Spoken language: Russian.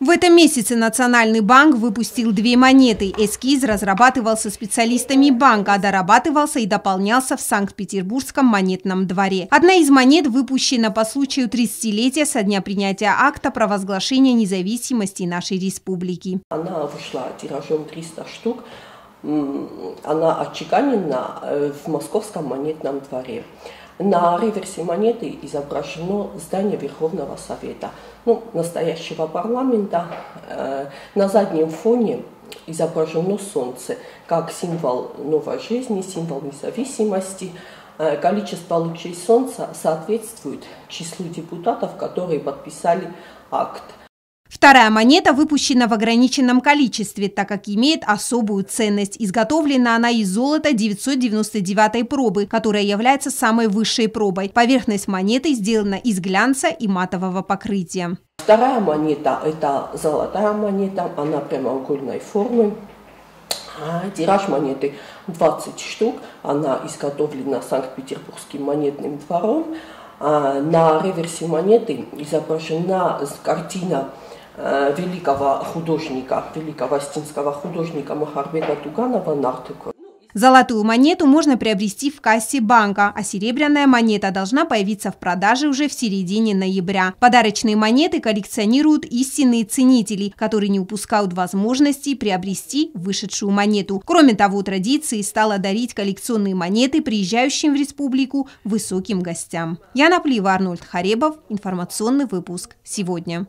В этом месяце Национальный банк выпустил две монеты. Эскиз разрабатывался специалистами банка, а дорабатывался и дополнялся в Санкт-Петербургском монетном дворе. Одна из монет выпущена по случаю 30-летия со дня принятия акта провозглашения независимости нашей республики. Она вышла тиражом 300 штук. Она отчеканена э, в Московском монетном дворе. На реверсе монеты изображено здание Верховного Совета, ну, настоящего парламента. Э, на заднем фоне изображено солнце, как символ новой жизни, символ независимости. Э, количество лучей солнца соответствует числу депутатов, которые подписали акт. Вторая монета выпущена в ограниченном количестве, так как имеет особую ценность. Изготовлена она из золота 999 пробы, которая является самой высшей пробой. Поверхность монеты сделана из глянца и матового покрытия. Вторая монета – это золотая монета, она прямоугольной формы. А тираж монеты 20 штук, она изготовлена Санкт-Петербургским монетным двором. А на реверсе монеты изображена картина великого художника, великого астинского художника Махарбека Туганова Нартыку. Золотую монету можно приобрести в кассе банка, а серебряная монета должна появиться в продаже уже в середине ноября. Подарочные монеты коллекционируют истинные ценители, которые не упускают возможности приобрести вышедшую монету. Кроме того, традицией стало дарить коллекционные монеты приезжающим в республику высоким гостям. Яна Плива, Арнольд Харебов. Информационный выпуск. Сегодня.